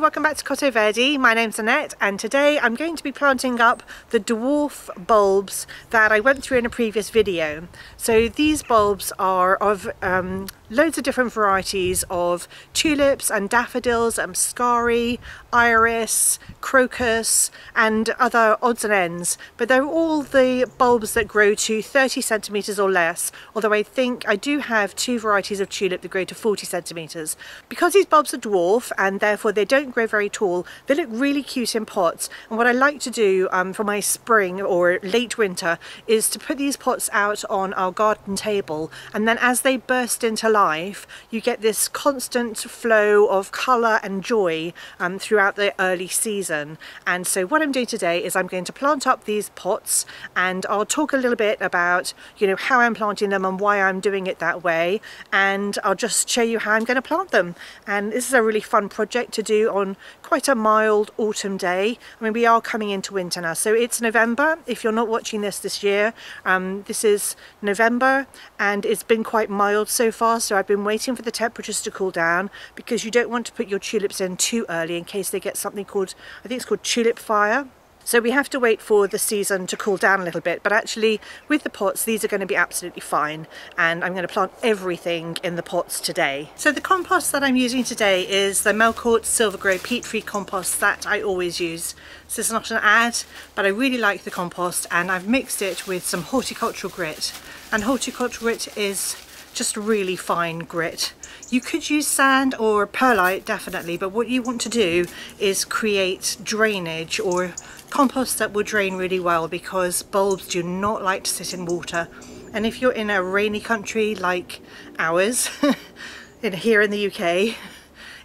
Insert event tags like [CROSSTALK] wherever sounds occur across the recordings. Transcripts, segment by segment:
welcome back to CottoVerdi. My name's Annette and today I'm going to be planting up the dwarf bulbs that I went through in a previous video. So these bulbs are of um, loads of different varieties of tulips and daffodils and muscari, iris, crocus and other odds and ends but they're all the bulbs that grow to 30 centimetres or less although I think I do have two varieties of tulip that grow to 40 centimetres. Because these bulbs are dwarf and therefore they don't grow very tall they look really cute in pots and what I like to do um, for my spring or late winter is to put these pots out on our garden table and then as they burst into life life, you get this constant flow of colour and joy um, throughout the early season. And so what I'm doing today is I'm going to plant up these pots and I'll talk a little bit about, you know, how I'm planting them and why I'm doing it that way. And I'll just show you how I'm going to plant them. And this is a really fun project to do on quite a mild autumn day. I mean, we are coming into winter now. So it's November. If you're not watching this this year, um, this is November and it's been quite mild so far. So I've been waiting for the temperatures to cool down because you don't want to put your tulips in too early in case they get something called, I think it's called tulip fire. So we have to wait for the season to cool down a little bit, but actually with the pots, these are going to be absolutely fine. And I'm going to plant everything in the pots today. So the compost that I'm using today is the Melcourt Sylvagrow peat-free compost that I always use. So is not an ad, but I really like the compost and I've mixed it with some horticultural grit. And horticultural grit is just really fine grit. You could use sand or perlite definitely but what you want to do is create drainage or compost that will drain really well because bulbs do not like to sit in water. And if you're in a rainy country like ours [LAUGHS] in here in the UK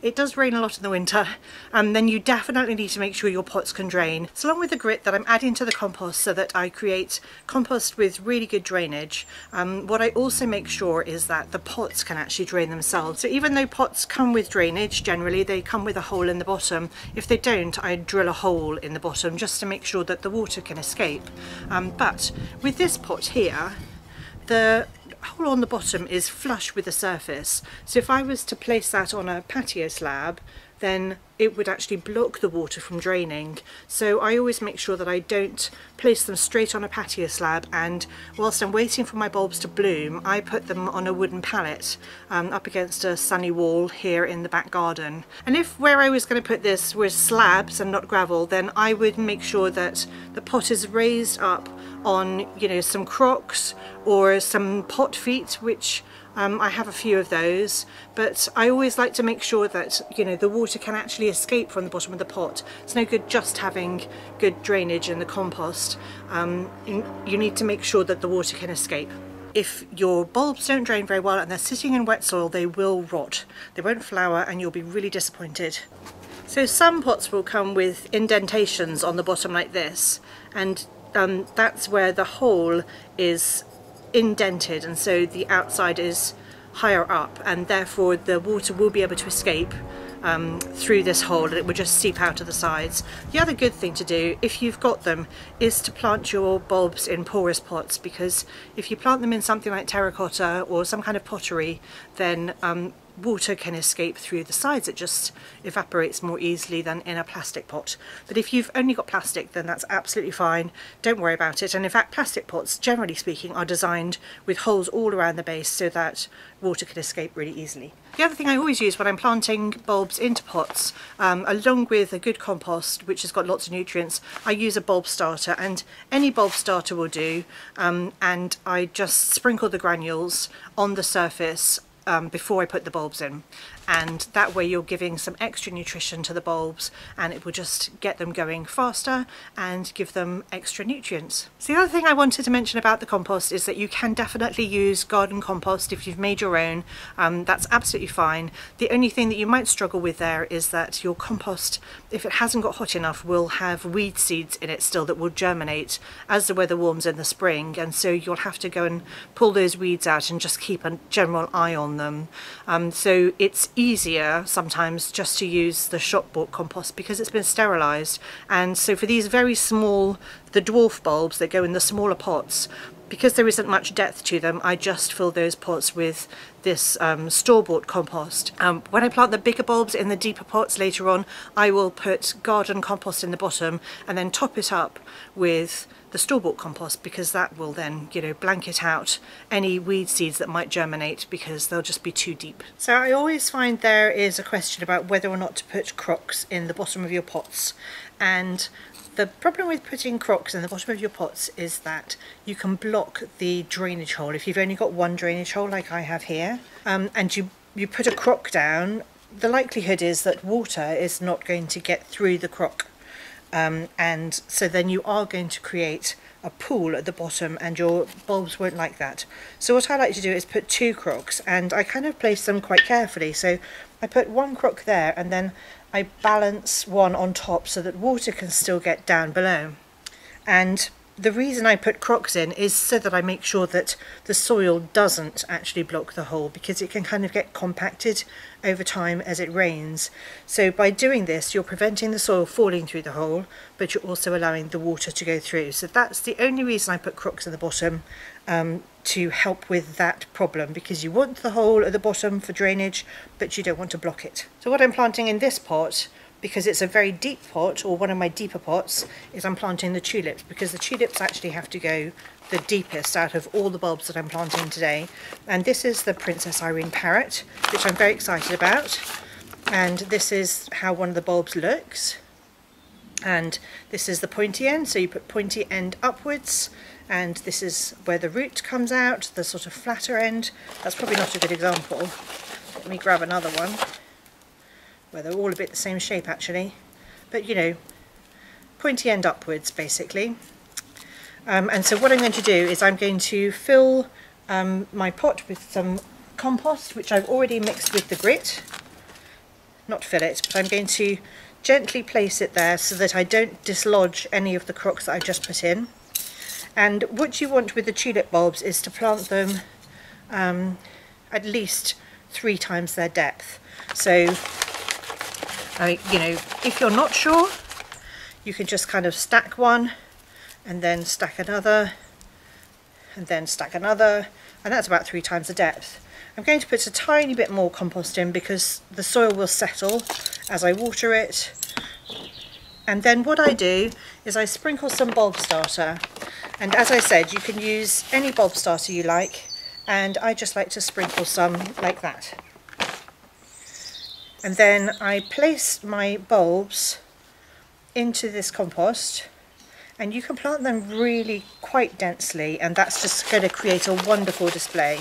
it does rain a lot in the winter and then you definitely need to make sure your pots can drain. So along with the grit that I'm adding to the compost so that I create compost with really good drainage, um, what I also make sure is that the pots can actually drain themselves. So even though pots come with drainage, generally they come with a hole in the bottom. If they don't, I drill a hole in the bottom just to make sure that the water can escape. Um, but with this pot here, the hole on the bottom is flush with the surface. So if I was to place that on a patio slab, then it would actually block the water from draining. So I always make sure that I don't place them straight on a patio slab and whilst I'm waiting for my bulbs to bloom, I put them on a wooden pallet um, up against a sunny wall here in the back garden. And if where I was going to put this was slabs and not gravel, then I would make sure that the pot is raised up on, you know, some crocks or some pot feet, which um, I have a few of those, but I always like to make sure that, you know, the water can actually escape from the bottom of the pot. It's no good just having good drainage in the compost. Um, you, you need to make sure that the water can escape if your bulbs don't drain very well and they're sitting in wet soil, they will rot. They won't flower and you'll be really disappointed. So some pots will come with indentations on the bottom like this and um, that's where the hole is indented and so the outside is higher up and therefore the water will be able to escape um, through this hole and it would just seep out of the sides. The other good thing to do if you've got them is to plant your bulbs in porous pots because if you plant them in something like terracotta or some kind of pottery then um, water can escape through the sides. It just evaporates more easily than in a plastic pot. But if you've only got plastic, then that's absolutely fine. Don't worry about it. And in fact, plastic pots, generally speaking, are designed with holes all around the base so that water can escape really easily. The other thing I always use when I'm planting bulbs into pots, um, along with a good compost, which has got lots of nutrients, I use a bulb starter and any bulb starter will do. Um, and I just sprinkle the granules on the surface um, before I put the bulbs in and that way you're giving some extra nutrition to the bulbs and it will just get them going faster and give them extra nutrients. So the other thing I wanted to mention about the compost is that you can definitely use garden compost if you've made your own, um, that's absolutely fine. The only thing that you might struggle with there is that your compost, if it hasn't got hot enough, will have weed seeds in it still that will germinate as the weather warms in the spring and so you'll have to go and pull those weeds out and just keep a general eye on them. Um, so it's easier sometimes just to use the shop bought compost because it's been sterilised and so for these very small, the dwarf bulbs that go in the smaller pots, because there isn't much depth to them, I just fill those pots with this um, store-bought compost. Um, when I plant the bigger bulbs in the deeper pots later on, I will put garden compost in the bottom and then top it up with the store-bought compost because that will then, you know, blanket out any weed seeds that might germinate because they'll just be too deep. So I always find there is a question about whether or not to put crocks in the bottom of your pots and the problem with putting crocks in the bottom of your pots is that you can block the drainage hole. If you've only got one drainage hole like I have here um, and you, you put a crock down the likelihood is that water is not going to get through the crock um, and so then you are going to create a pool at the bottom and your bulbs won't like that. So what I like to do is put two crocks and I kind of place them quite carefully. So I put one crock there and then I balance one on top so that water can still get down below. And the reason I put crocks in is so that I make sure that the soil doesn't actually block the hole because it can kind of get compacted over time as it rains. So by doing this you're preventing the soil falling through the hole but you're also allowing the water to go through. So that's the only reason I put crocks at the bottom um, to help with that problem because you want the hole at the bottom for drainage but you don't want to block it. So what I'm planting in this pot because it's a very deep pot, or one of my deeper pots, is I'm planting the tulips because the tulips actually have to go the deepest out of all the bulbs that I'm planting today. And this is the Princess Irene Parrot, which I'm very excited about. And this is how one of the bulbs looks. And this is the pointy end, so you put pointy end upwards, and this is where the root comes out, the sort of flatter end. That's probably not a good example. Let me grab another one where they're all a bit the same shape actually. But you know pointy end upwards basically. Um, and so what I'm going to do is I'm going to fill um, my pot with some compost which I've already mixed with the grit. Not fill it but I'm going to gently place it there so that I don't dislodge any of the crocks that I've just put in. And what you want with the tulip bulbs is to plant them um, at least three times their depth. So uh, you know, if you're not sure, you can just kind of stack one and then stack another and then stack another and that's about three times the depth. I'm going to put a tiny bit more compost in because the soil will settle as I water it. And then what I do is I sprinkle some bulb starter. And as I said you can use any bulb starter you like and I just like to sprinkle some like that and then I place my bulbs into this compost and you can plant them really quite densely and that's just going to create a wonderful display.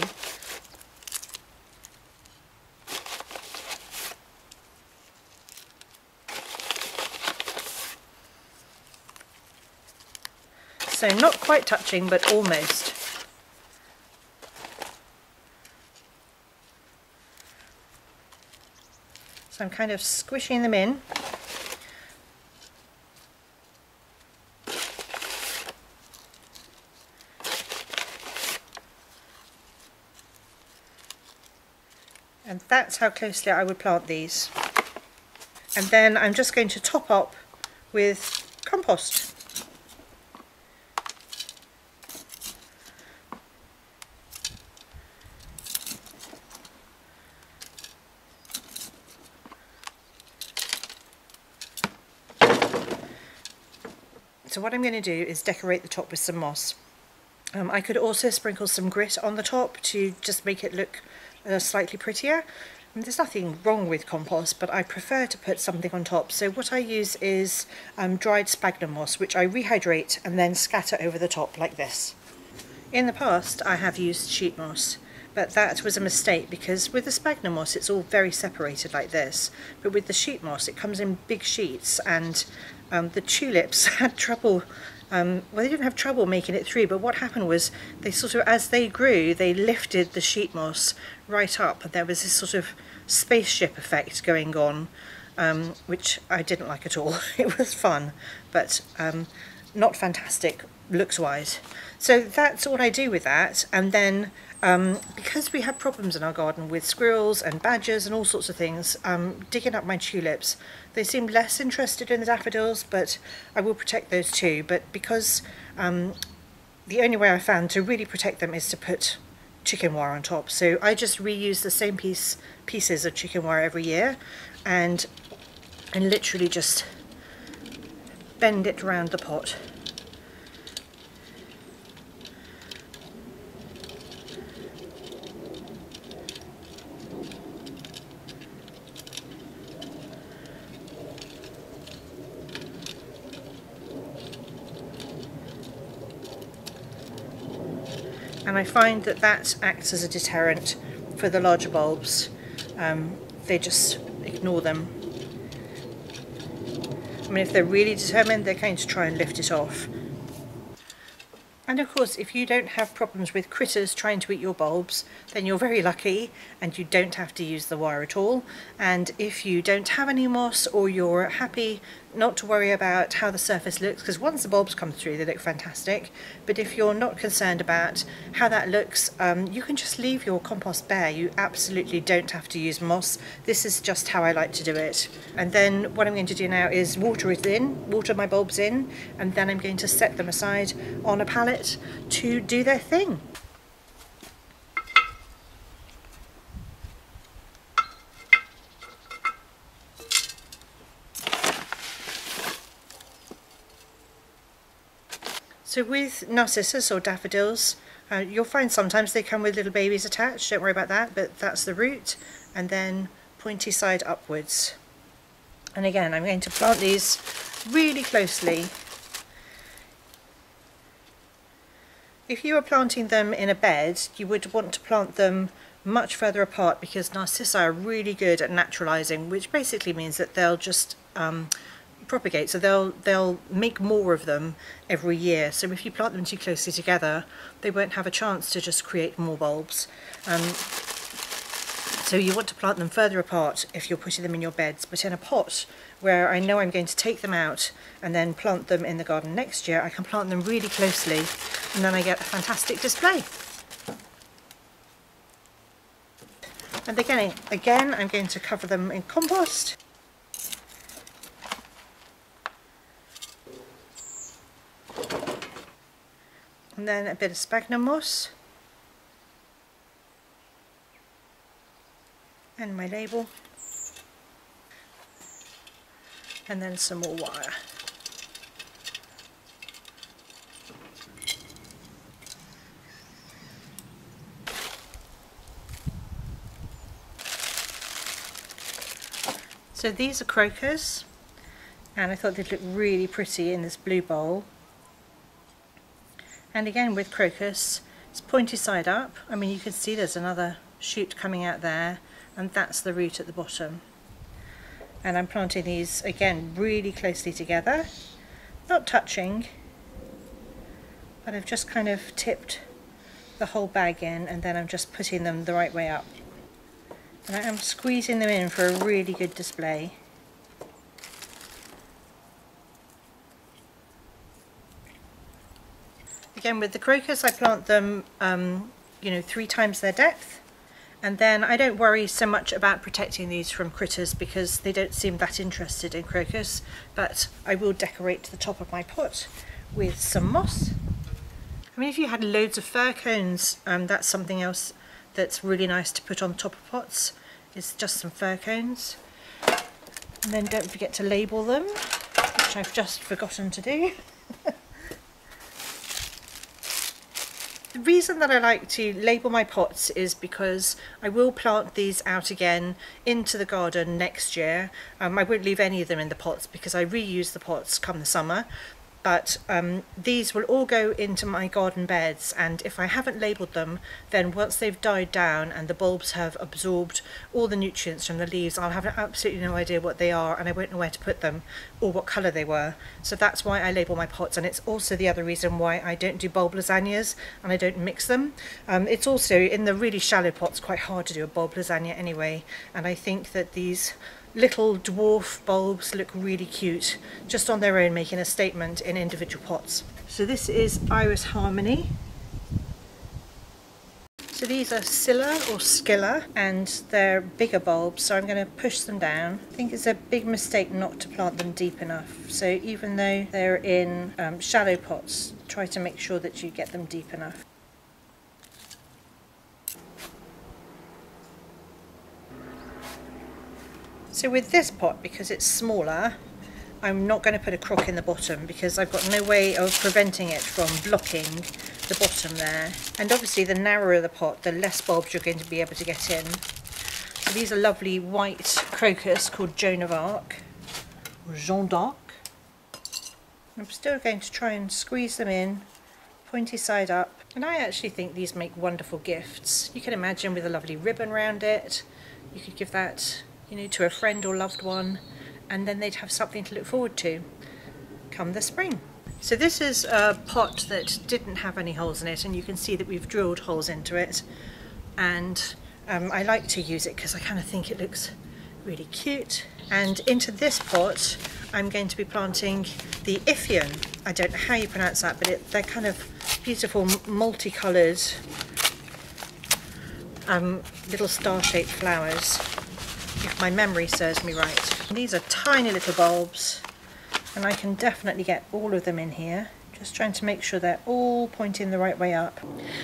So not quite touching but almost. So I'm kind of squishing them in. And that's how closely I would plant these. And then I'm just going to top up with compost. So I'm going to do is decorate the top with some moss. Um, I could also sprinkle some grit on the top to just make it look uh, slightly prettier. And there's nothing wrong with compost, but I prefer to put something on top. So what I use is um, dried sphagnum moss, which I rehydrate and then scatter over the top like this. In the past, I have used sheet moss, but that was a mistake because with the sphagnum moss it's all very separated like this but with the sheet moss it comes in big sheets and um, the tulips [LAUGHS] had trouble um, well they didn't have trouble making it through but what happened was they sort of as they grew they lifted the sheet moss right up and there was this sort of spaceship effect going on um, which I didn't like at all. [LAUGHS] It was fun but um, not fantastic looks wise so that's what I do with that and then um, because we have problems in our garden with squirrels and badgers and all sorts of things, um, digging up my tulips, they seem less interested in the daffodils, but I will protect those too. But because um, the only way I found to really protect them is to put chicken wire on top. So I just reuse the same piece pieces of chicken wire every year and and literally just bend it around the pot. I find that that acts as a deterrent for the larger bulbs. Um, they just ignore them. I mean if they're really determined they're going to try and lift it off. And of course, if you don't have problems with critters trying to eat your bulbs, then you're very lucky and you don't have to use the wire at all. And if you don't have any moss or you're happy not to worry about how the surface looks, because once the bulbs come through, they look fantastic. But if you're not concerned about how that looks, um, you can just leave your compost bare. You absolutely don't have to use moss. This is just how I like to do it. And then what I'm going to do now is water it in, water my bulbs in, and then I'm going to set them aside on a pallet to do their thing. So with narcissus or daffodils, uh, you'll find sometimes they come with little babies attached, don't worry about that, but that's the root, and then pointy side upwards. And again, I'm going to plant these really closely. If you were planting them in a bed, you would want to plant them much further apart because narcissi are really good at naturalizing, which basically means that they'll just um, propagate so they'll they'll make more of them every year. So if you plant them too closely together they won't have a chance to just create more bulbs. Um, so you want to plant them further apart if you're putting them in your beds but in a pot where I know I'm going to take them out and then plant them in the garden next year I can plant them really closely and then I get a fantastic display. And again, again I'm going to cover them in compost and then a bit of sphagnum moss. And my label. And then some more wire. So these are crocus and I thought they'd look really pretty in this blue bowl and again with crocus, it's pointy side up. I mean you can see there's another shoot coming out there and that's the root at the bottom. And I'm planting these again really closely together, not touching, but I've just kind of tipped the whole bag in and then I'm just putting them the right way up. And I am squeezing them in for a really good display. Again with the crocus I plant them um, you know three times their depth and then I don't worry so much about protecting these from critters because they don't seem that interested in crocus but I will decorate the top of my pot with some moss. I mean if you had loads of fir cones um, that's something else that's really nice to put on top of pots is just some fir cones and then don't forget to label them which I've just forgotten to do. The reason that I like to label my pots is because I will plant these out again into the garden next year. Um, I won't leave any of them in the pots because I reuse the pots come the summer but um, these will all go into my garden beds and if I haven't labelled them then once they've died down and the bulbs have absorbed all the nutrients from the leaves I'll have absolutely no idea what they are and I won't know where to put them or what colour they were. So that's why I label my pots and it's also the other reason why I don't do bulb lasagnas and I don't mix them. Um, it's also in the really shallow pots quite hard to do a bulb lasagna anyway and I think that these little dwarf bulbs look really cute just on their own making a statement in individual pots. So this is Iris Harmony. So these are Scilla or Scilla and they're bigger bulbs so I'm going to push them down. I think it's a big mistake not to plant them deep enough so even though they're in um, shallow pots try to make sure that you get them deep enough. So with this pot because it's smaller I'm not going to put a crock in the bottom because I've got no way of preventing it from blocking the bottom there. And obviously the narrower the pot, the less bulbs you're going to be able to get in. So these are lovely white crocus called Joan of Arc, or Jeanne d'Arc. I'm still going to try and squeeze them in, pointy side up. And I actually think these make wonderful gifts. You can imagine with a lovely ribbon around it. You could give that, you know, to a friend or loved one, and then they'd have something to look forward to come the spring. So this is a pot that didn't have any holes in it and you can see that we've drilled holes into it and um, I like to use it because I kind of think it looks really cute and into this pot I'm going to be planting the Ipheion. I don't know how you pronounce that but it, they're kind of beautiful multicoloured um, little star-shaped flowers if my memory serves me right. These are tiny little bulbs and I can definitely get all of them in here just trying to make sure they're all pointing the right way up.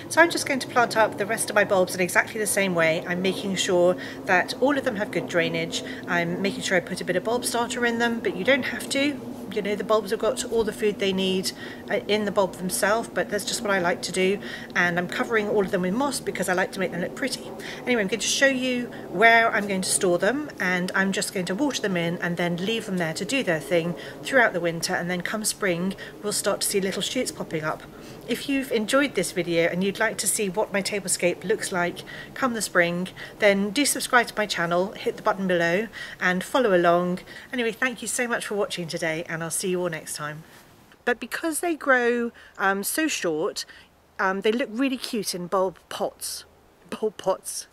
So I'm just going to plant up the rest of my bulbs in exactly the same way. I'm making sure that all of them have good drainage. I'm making sure I put a bit of bulb starter in them, but you don't have to you know the bulbs have got all the food they need uh, in the bulb themselves but that's just what I like to do. And I'm covering all of them with moss because I like to make them look pretty. Anyway I'm going to show you where I'm going to store them and I'm just going to water them in and then leave them there to do their thing throughout the winter. And then come spring we'll start to see little shoots popping up if you've enjoyed this video and you'd like to see what my tablescape looks like come the spring, then do subscribe to my channel, hit the button below and follow along. Anyway, thank you so much for watching today and I'll see you all next time. But because they grow um, so short, um, they look really cute in bulb pots. Bulb pots.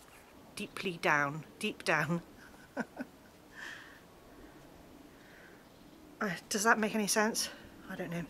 Deeply down, deep down. [LAUGHS] uh, does that make any sense? I don't know.